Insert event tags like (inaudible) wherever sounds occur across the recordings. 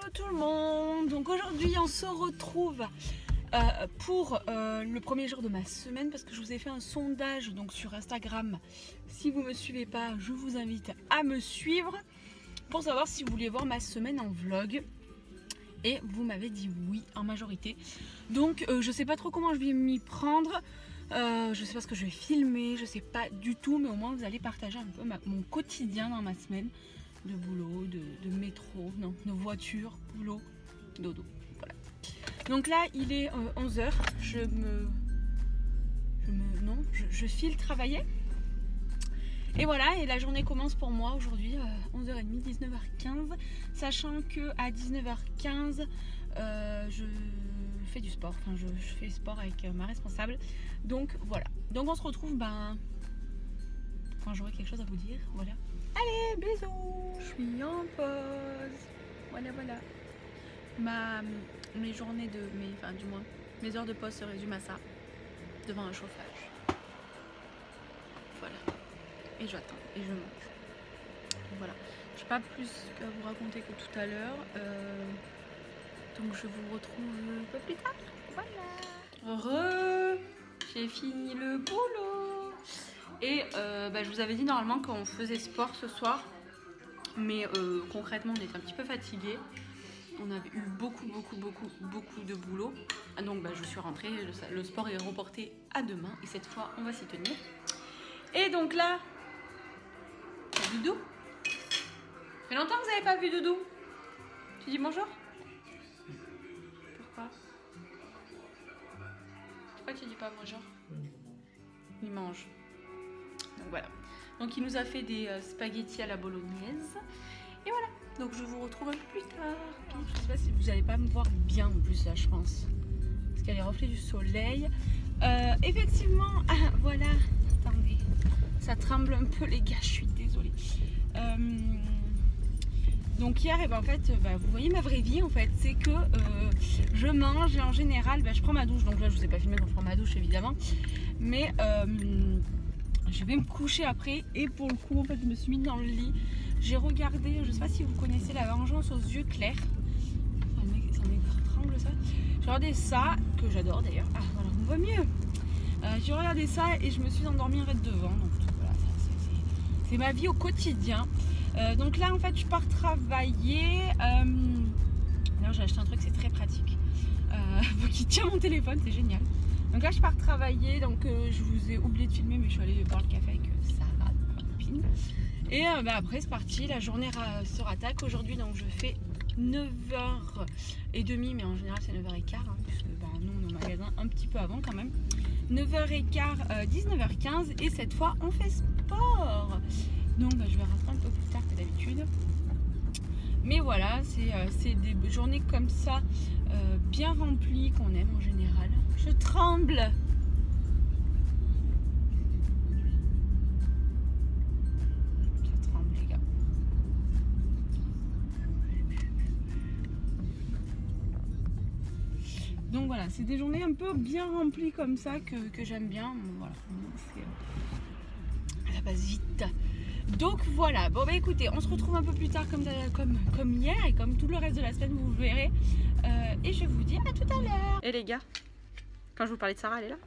Hello tout le monde Donc aujourd'hui on se retrouve euh, pour euh, le premier jour de ma semaine parce que je vous ai fait un sondage donc sur Instagram. Si vous me suivez pas, je vous invite à me suivre pour savoir si vous vouliez voir ma semaine en vlog. Et vous m'avez dit oui en majorité. Donc euh, je sais pas trop comment je vais m'y prendre. Euh, je sais pas ce que je vais filmer, je sais pas du tout, mais au moins vous allez partager un peu mon quotidien dans ma semaine de boulot, de, métro, non, de voiture, boulot, dodo. Voilà. Donc là, il est 11h. Je me. Je me. Non, je, file travailler. Et voilà, et la journée commence pour moi aujourd'hui, euh, 11h30, 19h15. Sachant que à 19h15, euh, je fais du sport. Enfin, je, je fais sport avec euh, ma responsable. Donc voilà. Donc on se retrouve ben, quand j'aurai quelque chose à vous dire. Voilà. Allez, bisous Je suis en pause. Voilà, voilà. Ma, mes journées de... Mes, enfin, du moins, mes heures de pause se résument à ça. Devant un chauffage. Voilà. Et j'attends. Et je. Donc, Voilà. Je n'ai pas plus à vous raconter que tout à l'heure. Euh, donc je vous retrouve un peu plus tard. Voilà. Re J'ai fini le boulot. Et euh, bah, je vous avais dit normalement qu'on faisait sport ce soir. Mais euh, concrètement, on était un petit peu fatigué. On avait eu beaucoup, beaucoup, beaucoup, beaucoup de boulot. Ah, Donc bah, je suis rentrée. Le, le sport est reporté à demain. Et cette fois, on va s'y tenir. Et donc là, Doudou? Ça fait longtemps que vous n'avez pas vu Doudou? Tu dis bonjour? Pourquoi? Pourquoi tu dis pas bonjour? Il mange. Donc voilà. Donc il nous a fait des euh, spaghettis à la bolognaise. Et voilà. Donc je vous retrouve un peu plus tard. Je sais pas si vous n'allez pas me voir bien en plus là, je pense. Parce qu'il y a les reflets du soleil. Euh, effectivement, (laughs) ah, voilà. Attendez. Ça tremble un peu les gars, je suis désolée. Euh, donc hier, eh ben, en fait, bah, vous voyez ma vraie vie en fait, c'est que je mange et en général, bah, je prends ma douche. Donc là, je vous ai pas filmé quand je prends ma douche évidemment, mais je vais me coucher après. Et pour le coup, en fait, je me suis mise dans le lit. J'ai regardé, je sais pas si vous connaissez la vengeance aux yeux clairs. Ça m'étrangle ça. J'ai regardé ça, que j'adore d'ailleurs. Ah voilà, on voit mieux. Euh, J'ai regardé ça et je me suis endormie en devant. Donc voilà, c'est- ma vie au quotidien. Euh, donc là, en fait, je pars travailler. Euh... D'ailleurs, j'ai acheté un truc, c'est très pratique. Euh, (laughs) qui tient mon téléphone, c'est génial. Donc là, je pars travailler. Donc euh, je vous ai oublié de filmer, mais je suis allée boire le café avec euh, Sarah, ma copine. Et euh, bah, après, c'est parti. La journée se rattaque aujourd'hui. Donc je fais 9h30, mais en général, c'est 9h15. hein, puisque bah, nous, on est au magasin un petit peu avant quand même. 9h15, euh, 19h15. Et cette fois, on fait sport. Donc bah, je vais rentrer un peu plus tard que d'habitude. Mais voilà, c'est des journées comme ça, bien remplies qu'on aime en général. Tremble Je tremble les gars. Donc voilà, c'est des journées un peu bien remplies comme ça que, j'aime bien. Voilà, c'est... euh, ça passe vite. Donc voilà, bon bah écoutez, on se retrouve un peu plus tard comme, comme, comme hier et comme tout le reste de la semaine, vous verrez. Euh, et je vous dis à tout à l'heure. Et les gars, quand je vous parlais de Sarah, elle est là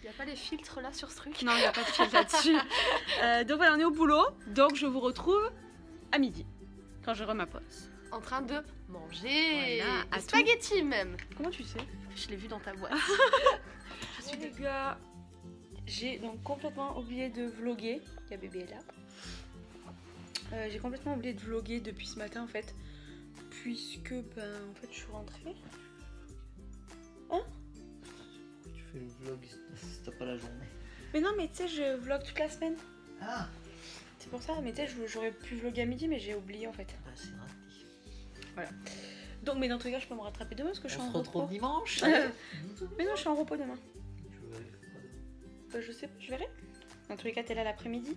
Il n'y a pas les filtres là sur ce truc Non, il n'y a pas de fil là-dessus. (laughs) Euh, donc voilà, on est au boulot, donc je vous retrouve à midi, quand j'aurai ma pause. En train de manger. Voilà, à Des spaghettis même. Comment tu sais? Je l'ai vu dans ta boîte. (laughs) (laughs) Je suis les gars, j'ai donc complètement oublié de vloguer. Il y a bébé là. Euh, j'ai complètement oublié de vloguer depuis ce matin en fait, puisque ben en fait je suis rentrée. Tu fais le vlog si t'as pas la journée. Mais non, mais tu sais, je vlog toute la semaine. Ah C'est pour ça, mais tu sais, j'aurais pu vlogger à midi, mais j'ai oublié en fait. Bah c'est raté. Donc, mais dans tous les cas, je peux me rattraper demain parce que je suis On en se retrouve repos. dimanche. (laughs) Mais non, je suis en repos demain. Tu veux aller faire quoi demain? Bah, je sais pas, je verrai. Dans tous les cas, t'es là l'après-midi.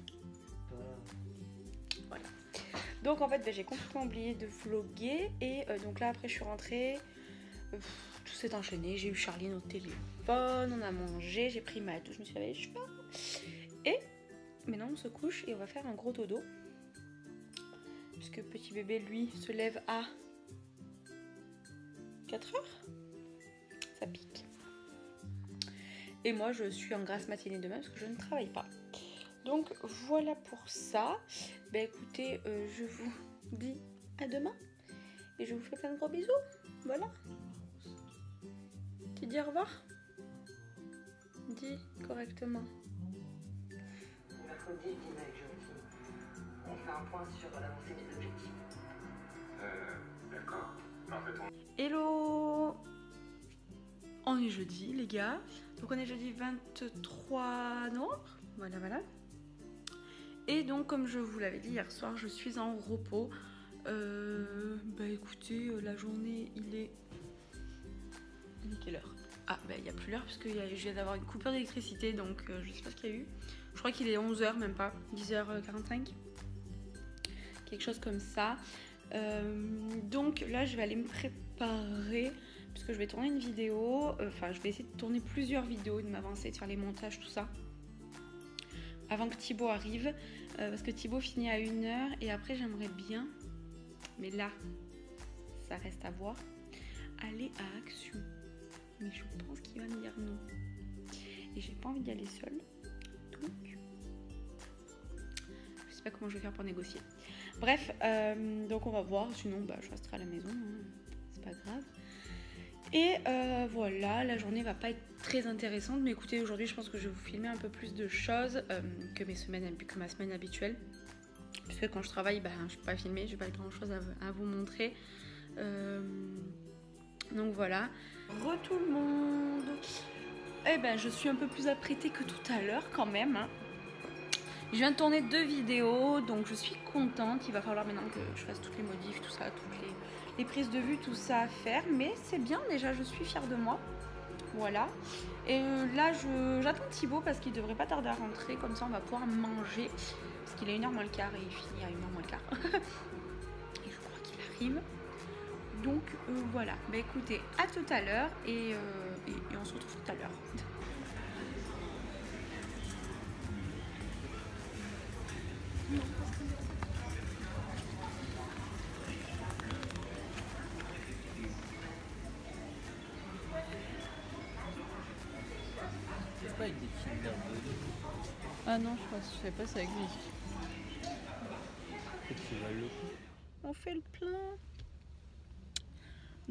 Voilà. Donc en fait, bah, j'ai complètement oublié de vlogger. Et euh, donc là, après, je suis rentrée. Euh, tout s'est enchaîné. J'ai eu Charline au téléphone, on a mangé, j'ai pris ma douche, je me suis lavé les cheveux. Et maintenant, on se couche et on va faire un gros dodo. Puisque petit bébé, lui, se lève à 4 heures. Ça pique. Et moi, je suis en grasse matinée demain parce que je ne travaille pas. Donc voilà pour ça. Ben écoutez, euh, je vous dis à demain. Et je vous fais plein de gros bisous. Voilà. Dis au revoir? Dis correctement. Mercredi, je dîne avec Joachim. On fait un point sur l'avancée des objectifs. Euh, d'accord. Mais en fait, on... Hello On est jeudi les gars. Donc on est jeudi 23 novembre. Voilà, voilà. Et donc comme je vous l'avais dit hier soir, je suis en repos. Euh, bah écoutez, euh, la journée il est... Il est quelle heure? Ah bah il n'y a plus l'heure parce que je viens d'avoir une coupure d'électricité donc euh, je sais pas ce qu'il y a eu. Je crois qu'il est 11h même pas, 10h45. Quelque chose comme ça. Euh, donc là je vais aller me préparer parce que je vais tourner une vidéo. Euh, Enfin je vais essayer de tourner plusieurs vidéos, de m'avancer, de faire les montages, tout ça. Avant que Thibaut arrive. euh, parce que Thibaut finit à 1h et après j'aimerais bien, mais là ça reste à voir, aller à Action. Mais je pense qu'il va me dire non. Et j'ai pas envie d'y aller seule. Donc je sais pas comment je vais faire pour négocier. Bref, euh, donc on va voir. Sinon, bah, je resterai à la maison. hein. C'est pas grave. Et euh, voilà, la journée va pas être très intéressante. Mais écoutez, aujourd'hui, je pense que je vais vous filmer un peu plus de choses euh, que, mes semaines, que ma semaine habituelle. Puisque quand je travaille, bah, je peux pas filmer. J'ai pas grand chose à, à vous montrer. Euh, donc voilà. Re tout le monde. Eh ben, je suis un peu plus apprêtée que tout à l'heure quand même. hein. Je viens de tourner deux vidéos, donc je suis contente. Il va falloir maintenant que je fasse toutes les modifs, tout ça, toutes les, prises de vue, tout ça à faire. Mais c'est bien, déjà, je suis fière de moi. Voilà. Et euh, là, j'attends Thibaut parce qu'il devrait pas tarder à rentrer. Comme ça, on va pouvoir manger. Parce qu'il est 1h moins le quart et il finit à 1h moins le quart. (laughs) et je crois qu'il arrive. Donc euh, voilà. Bah écoutez, à tout à l'heure et, euh, et- et on se retrouve tout à l'heure. C'est pas avec des Kinder. Ah non, je pense, je sais pas, c'est avec lui. Peut-être qu'ils valent le coup. On fait le plein.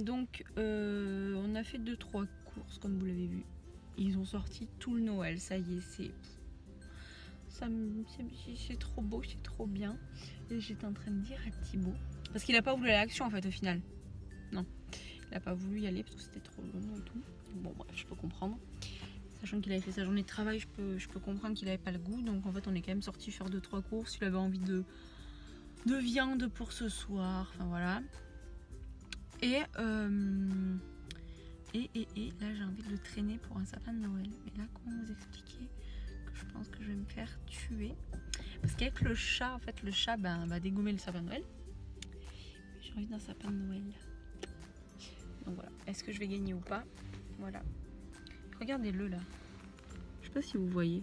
Donc, euh, on a fait 2-3 courses, comme vous l'avez vu. Ils ont sorti tout le Noël, ça y est, c'est. C'est trop beau, c'est trop bien. Et j'étais en train de dire à Thibaut. Parce qu'il a pas voulu à l'action en fait, au final. Non. Il a pas voulu y aller parce que c'était trop long et tout. Bon, bref, je peux comprendre. Sachant qu'il avait fait sa journée de travail, je peux, comprendre qu'il avait pas le goût. Donc, en fait, on est quand même sorti faire 2-3 courses. Il avait envie de de viande pour ce soir. Enfin voilà. Et, euh, et, et, et là j'ai envie de le traîner pour un sapin de Noël. Mais là comment vous expliquer que je pense que je vais me faire tuer? Parce qu'avec le chat, en fait le chat ben, va dégommer le sapin de Noël. J'ai envie d'un sapin de Noël. Donc voilà. Est-ce que je vais gagner ou pas? Voilà. Regardez-le là. Je sais pas si vous voyez.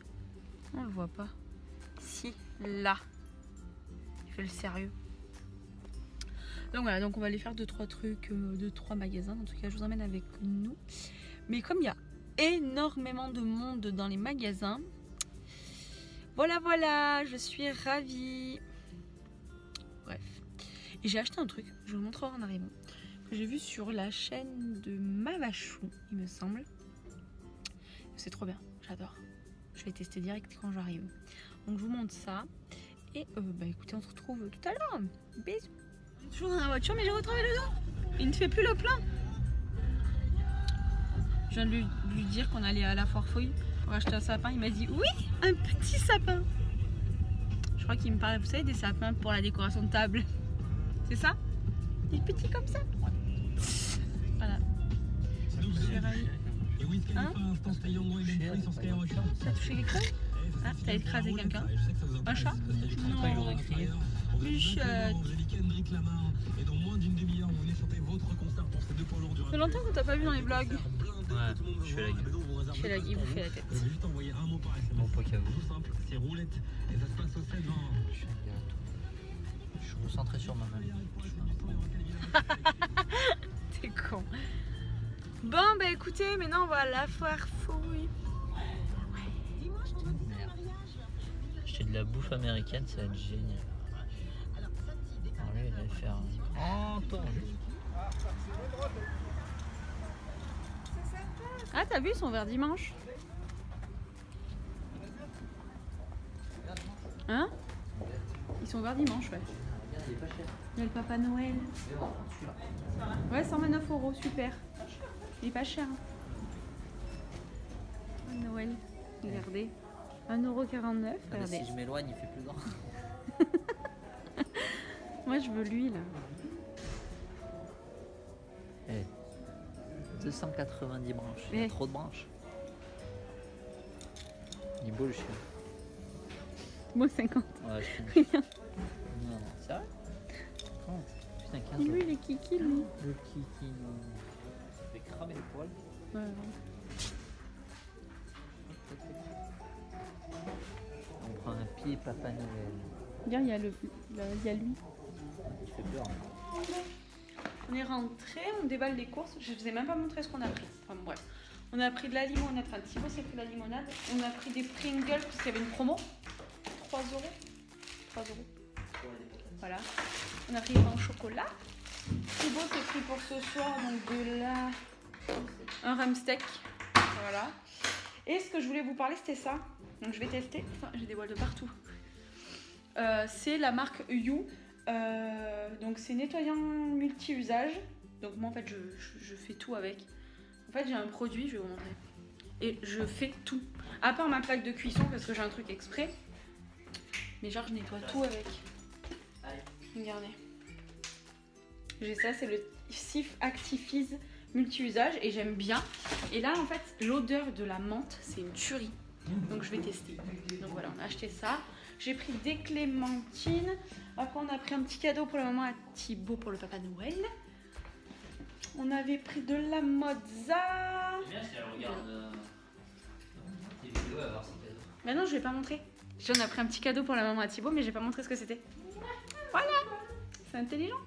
On le voit pas. Si, là. Il fait le sérieux. Donc voilà, donc on va aller faire 2-3 trucs, 2-3 magasins. En tout cas, je vous emmène avec nous. Mais comme il y a énormément de monde dans les magasins, voilà, voilà, je suis ravie. Bref. Et j'ai acheté un truc, je vous le montrerai en arrivant, que j'ai vu sur la chaîne de Mavachou, il me semble. C'est trop bien, j'adore. Je vais tester direct quand j'arrive. Donc je vous montre ça. Et euh, bah écoutez, on se retrouve tout à l'heure. Bisous. Toujours dans la voiture, mais j'ai retrouvé le dos. Il ne fait plus le plein. Je viens de lui, lui dire qu'on allait à la foire fouille pour acheter un sapin. Il m'a dit oui, un petit sapin. Je crois qu'il me parlait, vous savez, des sapins pour la décoration de table. C'est ça? Des petits comme ça Voilà. Je suis ravie. Hein T'as touché quelque chose? Ah, t'as écrasé quelqu'un? Un chat? Crié Bichette. Ça fait longtemps qu'on t'a pas vu dans les vlogs. Ouais, je fais la gueule. Tu fais la vous tête. Bon, pas qu'à vous. Je fais la gueule à tout. Je suis concentré sur ma main. (laughs) T'es con. Bon, bah écoutez, maintenant on va à la foire fouille. Acheter de la bouffe américaine, ça va être génial. Faire entendu. Ah, t'as vu, ils sont vers dimanche. Hein? Ils sont vers dimanche, ouais. Regarde, il est pas cher. Il y a le Papa Noël. Ouais, 129 euros, super. Il est pas cher. hein. Noël, regardez. 1,49€, Ah, mais regardez. si je m'éloigne, il fait plus grand. Moi, je veux lui, là. Eh, 290 branches. Il y a Eh. trop de branches. Il est beau le chien. Moi, 50. Ouais, je finis. (laughs) non, non, c'est vrai Comment Putain, 15 Lui, il est kiki, lui. Le kiki, non. Ça fait cramer les poils. Ouais, ouais. On prend un pied Papa Noël. Regarde, il y a, le, là, il y a lui. Il fait peur. hein. On est rentré, on déballe les courses. Je vous ai même pas montré ce qu'on a pris. Enfin bref. On a pris de la limonade. Enfin, Thibaut s'est pris de la limonade. On a pris des Pringles parce qu'il y avait une promo. 3 euros. 3 euros. Voilà. On a pris des pains au chocolat. Thibaut s'est pris pour ce soir donc de la... un ram steak. Voilà. Et ce que je voulais vous parler, c'était ça. Donc je vais tester. Enfin, j'ai des voiles de partout. Euh, c'est la marque You. Euh, donc c'est nettoyant multi-usage. Donc moi en fait je, je- je fais tout avec. En fait j'ai un produit, je vais vous montrer. Et je fais tout. À part ma plaque de cuisson parce que j'ai un truc exprès. Mais genre je nettoie tout avec. Regardez. J'ai ça, c'est le Sif Actifiz multi-usage et j'aime bien. Et là en fait l'odeur de la menthe c'est une tuerie. Donc je vais tester. Donc voilà, on a acheté ça. J'ai pris des clémentines. Après, on a pris un petit cadeau pour la maman à Thibaut pour le Papa Noël. On avait pris de la mozza. bien si elle regarde euh, vidéos, voir ses cadeaux. Mais non, je vais pas montrer. J'en ai pris un petit cadeau pour la maman à Thibaut, mais j'ai pas montré ce que c'était. Voilà, c'est intelligent.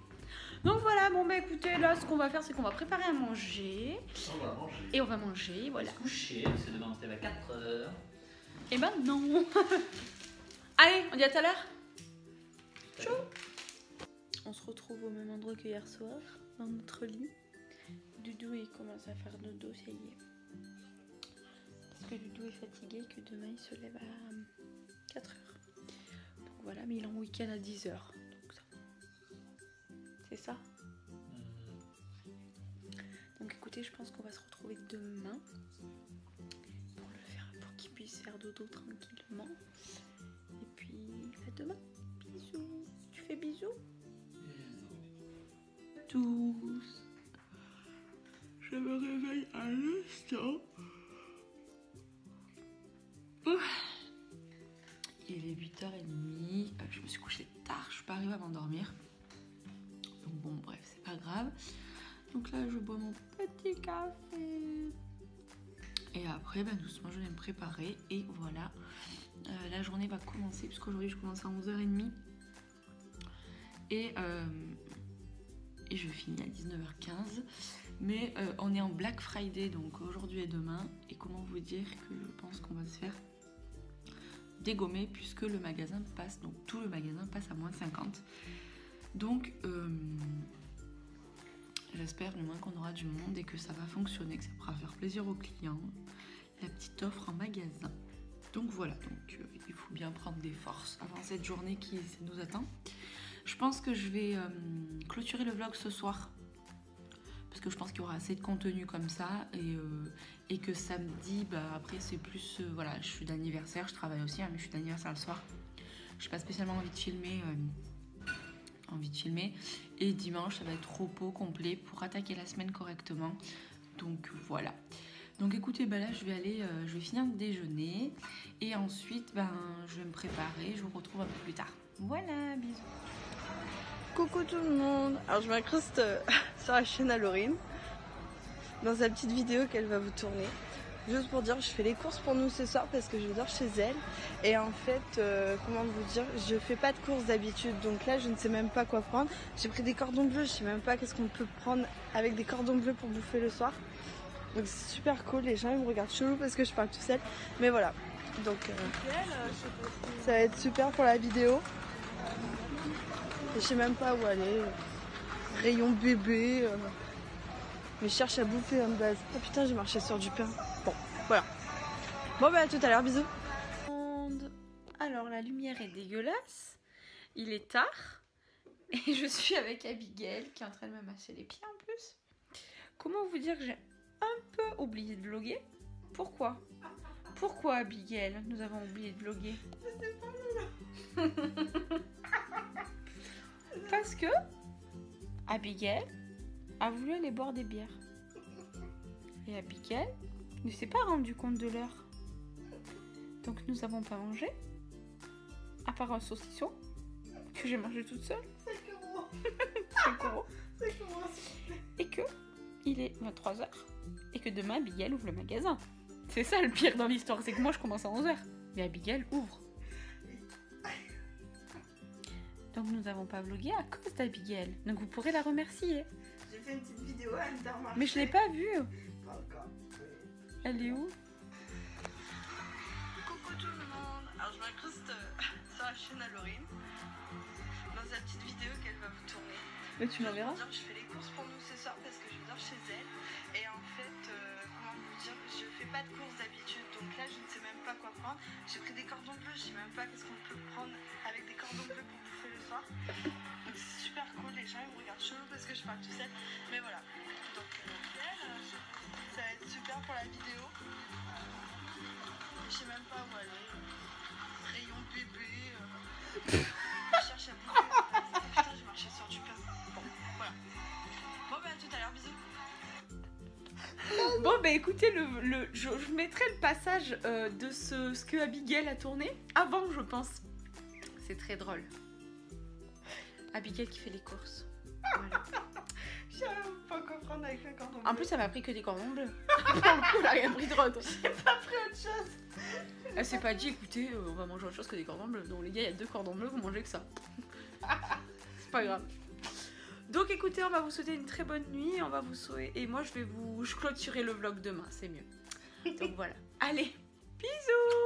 Donc voilà, bon bah écoutez, là ce qu'on va faire, c'est qu'on va préparer à manger. On va manger. Et on va manger, voilà. Se coucher, c'est demain on se lève à 4 heures. Et ben non. (laughs) Allez, on dit à tout à l'heure. Ciao. On se retrouve au même endroit que hier soir, dans notre lit. Doudou il commence à faire dodo, ça y est. Parce que Doudou est fatigué et que demain il se lève à 4 heures. Donc voilà, mais il est en week-end à 10 heures. Donc ça. C'est ça? Donc écoutez, je pense qu'on va se retrouver demain pour le faire, pour qu'il puisse faire dodo tranquillement. À demain. Bisous. Tu fais bisous Tous. Je me réveille à l'instant. Il est 8h30. Euh, Je me suis couchée tard. Je suis pas arrivée à m'endormir. Donc bon, bref, c'est pas grave. Donc là, je bois mon petit café. Et après, bah, doucement, je vais me préparer. Et voilà, Euh, la journée va commencer, puisqu'aujourd'hui, je commence à 11h30. Et, euh, et je finis à 19h15. Mais euh, on est en Black Friday, donc aujourd'hui et demain. Et comment vous dire que je pense qu'on va se faire dégommer, puisque le magasin passe, donc tout le magasin passe à moins 50. Donc, j'espère du moins qu'on aura du monde et que ça va fonctionner, que ça pourra faire plaisir aux clients. La petite offre en magasin. Donc voilà, donc euh, il faut bien prendre des forces avant cette journée qui nous attend. Je pense que je vais euh, clôturer le vlog ce soir. Parce que je pense qu'il y aura assez de contenu comme ça. Et, euh, que samedi, bah, après c'est plus... voilà, je suis d'anniversaire, je travaille aussi, hein, mais je suis d'anniversaire le soir. Je n'ai pas spécialement envie de filmer. envie de filmer. Et dimanche, ça va être repos complet pour attaquer la semaine correctement. Donc voilà. Donc écoutez, bah là je vais aller, euh, je vais finir de déjeuner et ensuite ben je vais me préparer. Je vous retrouve un peu plus tard. Voilà, bisous. Coucou tout le monde Alors je m'incruste euh, (laughs) sur la chaîne à Laurine dans sa petite vidéo qu'elle va vous tourner. Juste pour dire, je fais les courses pour nous ce soir parce que je dors chez elle. Et en fait, euh, comment vous dire, je fais pas de courses d'habitude. Donc là, je ne sais même pas quoi prendre. J'ai pris des cordons bleus, je sais même pas qu'est-ce qu'on peut prendre avec des cordons bleus pour bouffer le soir. Donc c'est super cool, les gens ils me regardent chelou parce que je parle tout seul. Mais voilà, donc euh, ça va être super pour la vidéo. Je sais même pas où aller. Rayon bébé. euh. Mais je cherche à bouffer en base. Oh putain j'ai marché sur du pain. Bon, voilà. Bon bah à tout à l'heure, bisous. Alors la lumière est dégueulasse. Il est tard. Et je suis avec Abigail qui est en train de me masser les pieds en plus. Comment vous dire que j'ai un peu oublié de vlogger Pourquoi? Pourquoi Abigail Nous avons oublié de vlogger? Parce que Abigail a voulu aller boire des bières. Et Abigail ne s'est pas rendu compte de l'heure. Donc nous n'avons pas mangé. À part un saucisson que j'ai mangé toute seule. 5 euros. (laughs) Et que il est 23h et que demain Abigail ouvre le magasin. C'est ça le pire dans l'histoire, c'est que moi je commence à 11h. Mais Abigail ouvre. Donc nous n'avons pas vlogué à cause d'Abigail. Donc vous pourrez la remercier. J'ai fait une petite vidéo à Intermarché. Mais je l'ai pas vue. Pas encore. Elle est où? Coucou tout le monde Alors je m'incruste euh, sur la chaîne à Laurine dans sa petite vidéo qu'elle va vous tourner. Mais tu que je fais les courses pour nous ce soir pas de courses d'habitude. Donc là, je ne sais même pas quoi prendre. J'ai pris des cordons bleus, je sais même pas qu'est-ce qu'on peut prendre avec des cordons bleus pour bouffer le soir. Donc c'est super cool, les gens ils me regardent chelou parce que je parle tout seul. Mais voilà. Donc euh, euh, ça va être super pour la vidéo. Je sais même pas où aller. Rayon bébé. euh. je cherche à bouffer. Putain, j'ai marché sur du pain. Voilà. Bon, bah à tout à l'heure, bisous. (laughs) Bon, bah écoutez, le, le- je, je mettrai le passage euh, de ce, ce que Abigail a tourné avant, je pense. C'est très drôle. Abigail qui fait les courses. Voilà. (laughs) J'arrive pas comprendre avec le cordon En plus, ça m'a pris que des cordons bleus. (laughs) Pour le coup, elle a rien pris de rôde. j'ai pas pris autre chose. Elle s'est pas dit, écoutez, euh, on va manger autre chose que des cordons bleus. Non, les gars, il y a deux cordons bleus, vous mangez que ça. C'est pas grave. Donc écoutez, on va vous souhaiter une très bonne nuit. On va vous souhaiter. Et moi, je vais vous. Je clôturer le vlog demain, c'est mieux. (laughs) Donc voilà. Allez, bisous